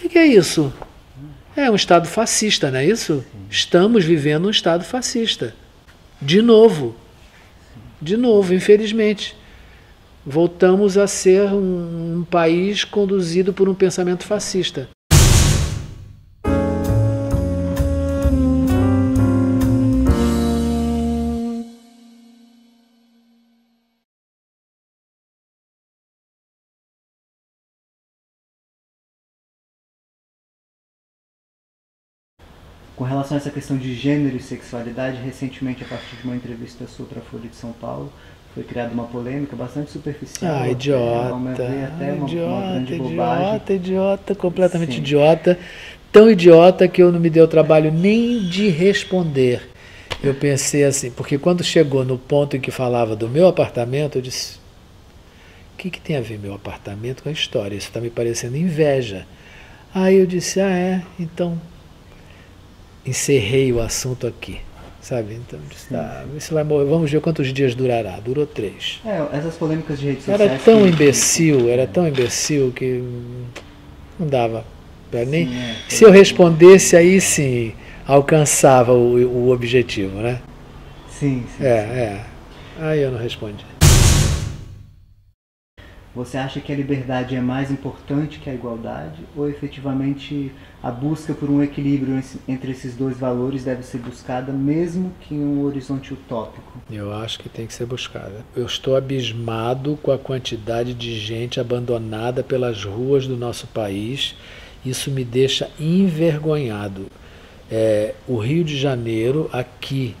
Que, que é isso? É um Estado fascista, não é isso? Estamos vivendo um Estado fascista. De novo. De novo, infelizmente. Voltamos a ser um, um país conduzido por um pensamento fascista. Com relação a essa questão de gênero e sexualidade, recentemente, a partir de uma entrevista sua para a Folha de São Paulo, foi criada uma polêmica bastante superficial. Ah, idiota. Até, até uma, idiota, uma idiota, idiota, completamente Sim. idiota. Tão idiota que eu não me dei o trabalho nem de responder. Eu pensei assim, porque quando chegou no ponto em que falava do meu apartamento, eu disse: o que, que tem a ver meu apartamento com a história? Isso está me parecendo inveja. Aí eu disse: ah, é, então encerrei o assunto aqui. Sabe? Então, tá, isso vai morrer. Vamos ver quantos dias durará. Durou três. É, essas polêmicas de redes sociais. Era tão que... imbecil, era tão imbecil que não dava. Nem, sim, é, se eu respondesse, aí sim alcançava o, o objetivo, né? Sim, sim. É, sim. é. Aí eu não respondi. Você acha que a liberdade é mais importante que a igualdade? Ou efetivamente a busca por um equilíbrio entre esses dois valores deve ser buscada, mesmo que em um horizonte utópico? Eu acho que tem que ser buscada. Eu estou abismado com a quantidade de gente abandonada pelas ruas do nosso país. Isso me deixa envergonhado. É, o Rio de Janeiro, aqui,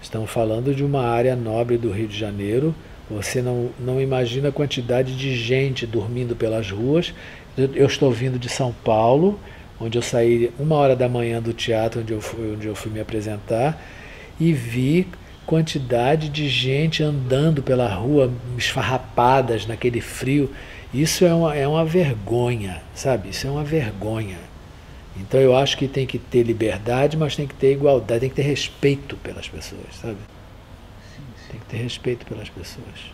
estamos falando de uma área nobre do Rio de Janeiro você não, não imagina a quantidade de gente dormindo pelas ruas. Eu, estou vindo de São Paulo, onde eu saí uma hora da manhã do teatro onde eu fui, onde eu fui me apresentar, e vi quantidade de gente andando pela rua, esfarrapadas naquele frio. Isso é uma, é uma vergonha, sabe? Isso é uma vergonha. Então eu acho que tem que ter liberdade, mas tem que ter igualdade, tem que ter respeito pelas pessoas, sabe? Tem que ter respeito pelas pessoas.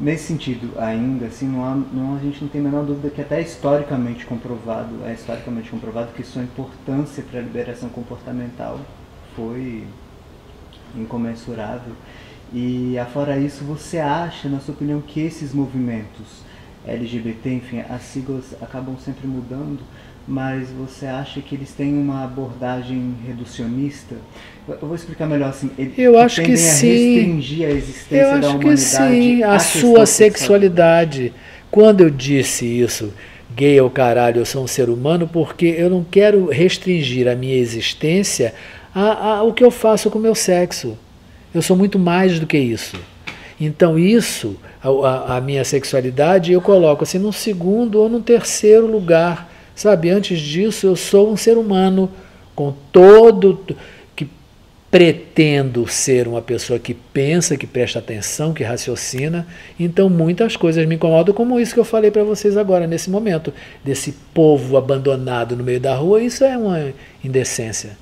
Nesse sentido, ainda assim, não há, não, a gente não tem a menor dúvida que até historicamente comprovado, é historicamente comprovado que sua importância para a liberação comportamental foi incomensurável. E afora isso, você acha, na sua opinião, que esses movimentos LGBT, enfim, as siglas acabam sempre mudando, mas você acha que eles têm uma abordagem reducionista? Eu vou explicar melhor assim. Eu acho que sim. restringir a existência eu acho da humanidade. Que sim, a sua sexualidade. Quando eu disse isso, gay é o caralho, eu sou um ser humano, porque eu não quero restringir a minha existência ao que eu faço com o meu sexo. Eu sou muito mais do que isso. Então, isso, a, a minha sexualidade, eu coloco assim num segundo ou num terceiro lugar Sabe, antes disso eu sou um ser humano com todo que pretendo ser uma pessoa que pensa, que presta atenção, que raciocina. Então muitas coisas me incomodam, como isso que eu falei para vocês agora nesse momento, desse povo abandonado no meio da rua, isso é uma indecência.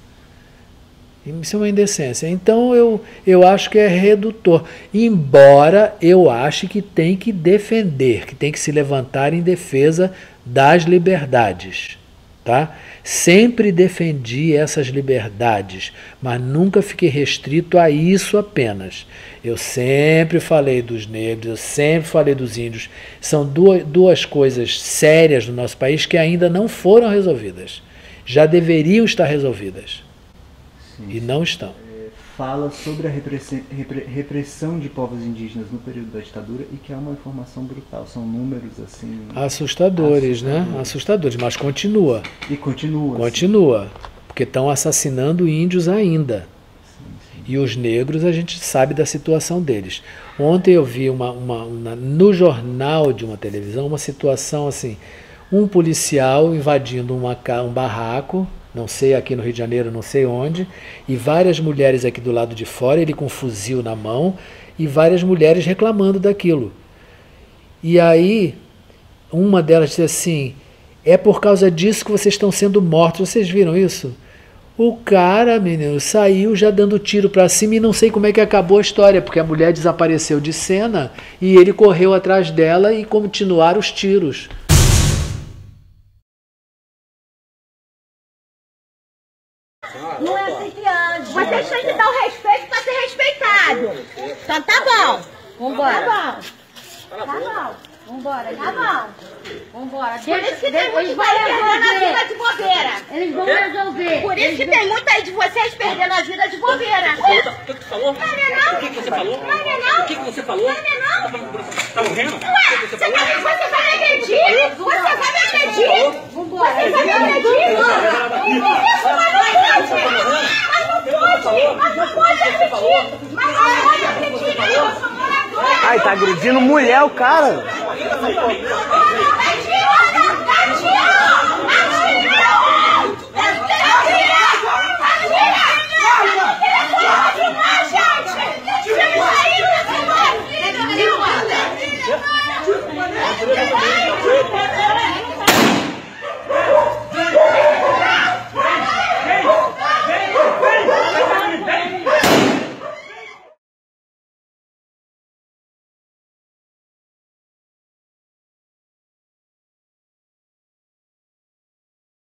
Isso é uma indecência. Então eu, eu acho que é redutor. Embora eu ache que tem que defender, que tem que se levantar em defesa das liberdades. Tá? Sempre defendi essas liberdades, mas nunca fiquei restrito a isso apenas. Eu sempre falei dos negros, eu sempre falei dos índios. São duas, duas coisas sérias no nosso país que ainda não foram resolvidas. Já deveriam estar resolvidas. Sim, e não estão fala sobre a repressão de povos indígenas no período da ditadura e que é uma informação brutal. São números assim. Assustadores, né? assustadores. né? Assustadores, mas continua. E continua. Continua. Sim. Porque estão assassinando índios ainda. E os negros, a gente sabe da situação deles. Ontem eu vi uma, uma, uma, no jornal de uma televisão uma situação assim: um policial invadindo uma, um barraco não sei aqui no Rio de Janeiro, não sei onde, e várias mulheres aqui do lado de fora, ele com um fuzil na mão, e várias mulheres reclamando daquilo. E aí, uma delas disse assim: é por causa disso que vocês estão sendo mortos. Vocês viram isso? O cara, menino, saiu já dando tiro para cima e não sei como é que acabou a história, porque a mulher desapareceu de cena e ele correu atrás dela e continuaram os tiros. Então tá bom. Vambora. Tá bom. Tá bom. Vambora, tá bom. Vambora. Por isso que tem muito aí perdendo a vida de bobeira. Eles vão resolver. Por isso que tem muito aí de vocês perdendo a vida de bobeira. O que você falou? Não é não? O que você falou? Não é não? O que você falou? Não é não? Tá morrendo? Ué, você vai, você vai me agredir? Você vai me agredir? Ai, tá agredindo mulher o cara.